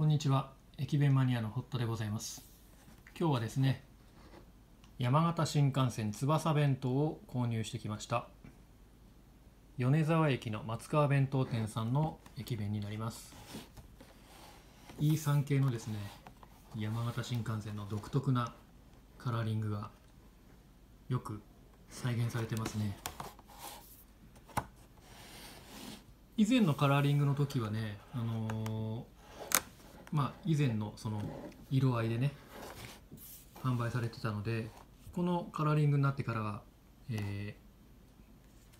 こんにちは。駅弁マニアのホットでございます。今日はですね山形新幹線翼弁当を購入してきました。米沢駅の松川弁当店さんの駅弁になります。E3 系のですね山形新幹線の独特なカラーリングがよく再現されてますね。以前のカラーリングの時はね、あのーまあ以前のその色合いでね販売されてたのでこのカラーリングになってからは、え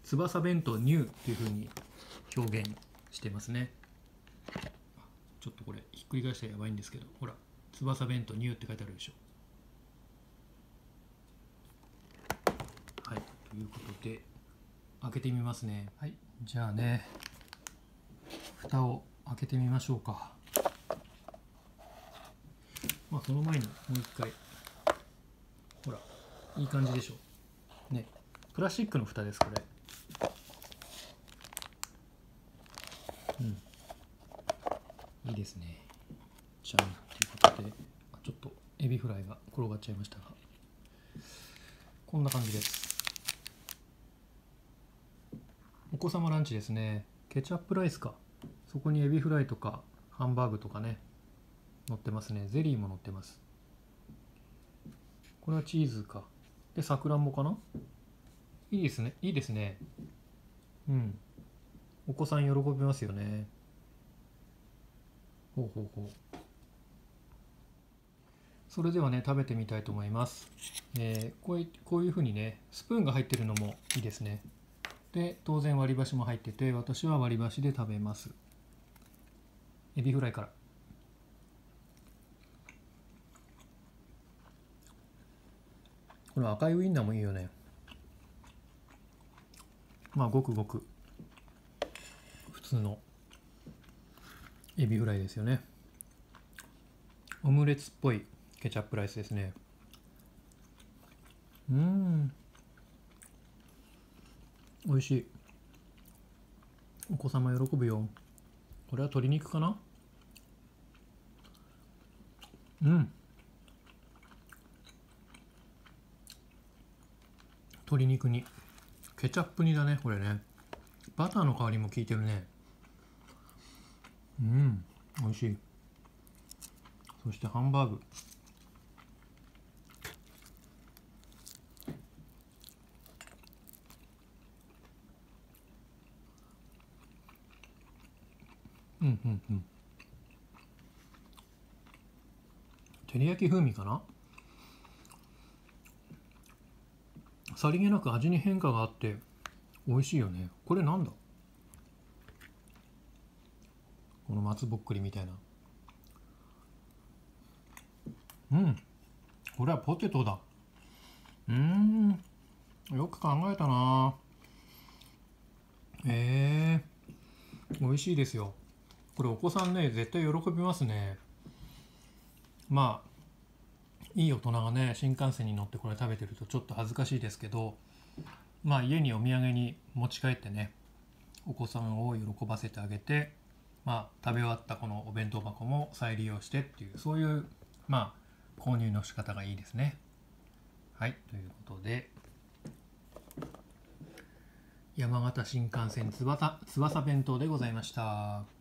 ー、翼弁当ニューっていう風に表現してますね。ちょっとこれひっくり返したらやばいんですけどほら翼弁当ニューって書いてあるでしょ。はいということで開けてみますね。はいじゃあね蓋を開けてみましょうか。まあその前にもう一回。ほらいい感じでしょ。ね。プラスチックの蓋ですこれ。うん。いいですね。じゃんということでちょっとエビフライが転がっちゃいましたが。こんな感じです。お子様ランチですね。ケチャップライスか。そこにエビフライとかハンバーグとかね。乗ってますね。ゼリーも乗ってます。これはチーズか。でさくらんぼかな？いいですね。いいですね。うん。お子さん喜びますよね。ほうほうほう。それではね食べてみたいと思います、えー、こういこういうふうにねスプーンが入ってるのもいいですね。で当然割り箸も入ってて私は割り箸で食べます。エビフライから。この赤いウインナーもいいよね。まあごくごく。普通の。エビフライですよね。オムレツっぽい。ケチャップライスですね。うん。美味しい。お子様喜ぶよ。これは鶏肉かな？うん。鶏肉に。ケチャップ煮だねこれね。バターの代わりも効いてるね。うん美味しい。そしてハンバーグ。うんうんうん。照り焼き風味かな？さりげなく味に変化があって美味しいよね。これなんだ？この松ぼっくりみたいな。うん。これはポテトだ。うん。よく考えたな。え。ー、美味しいですよ。これお子さんね絶対喜びますね。まあいい大人がね新幹線に乗ってこれ食べてるとちょっと恥ずかしいですけどまあ家にお土産に持ち帰ってねお子さんを喜ばせてあげてまあ食べ終わったこのお弁当箱も再利用してっていうそういうまあ購入の仕方がいいですね。はいということで山形新幹線翼翼弁当でございました。